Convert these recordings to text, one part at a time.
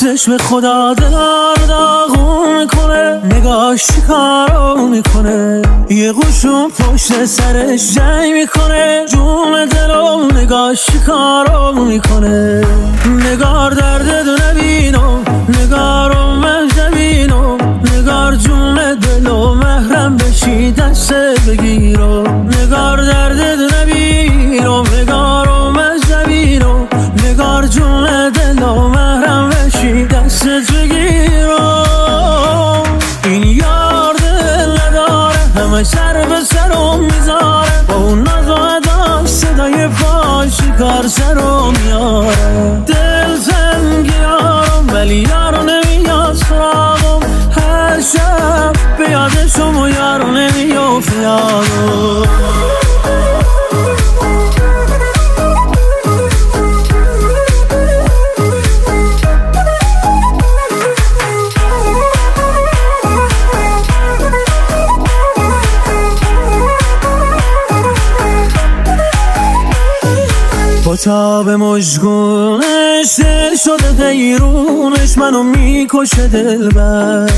چشم خدا دلار داغون می‌کنه. نگاش کارو می‌کنه. یه قوشون پشت سرش جنگ می‌کنه. جون دلو نگاش کارو می‌کنه. نگار درد دو نبینو. نگارو مهجبینو نگار جون دلو محرم بشی دست بگیرو. نگار درد دست بگیرو این یار دل نداره همه سر به سرم می‌ذاره. با اون و صدای پاش کار سرم میاره. دل زنگی یارم ولی یارو نمیاد سراغم. هر شب به یادشم و یارو یارم با تاب مجگونش دل شده غیرونش منو می‌کشه دل بر.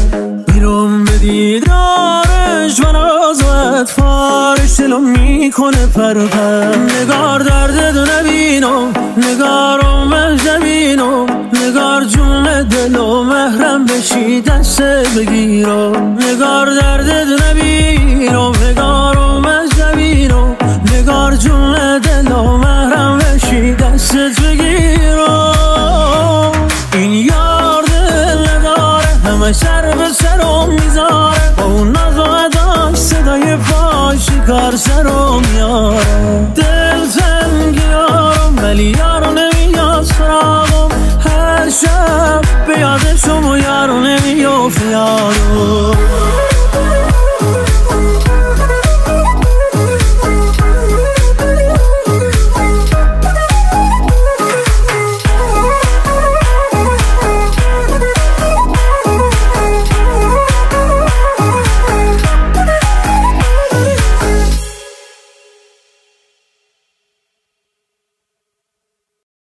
بیرون به دیدارش من از فارش دلو می‌کنه پر پر. نگار درد دو نبینم نگارم مهجبینم نگار جون دلو محرم بشی دست بگیرم نگار درد دو نبینم نگارم مهجبینم نگار جون دلو محرم دستت بگیرم این یار دل نداره همه سر به سرم می‌ذاره با اون و صدای پاش کار سرم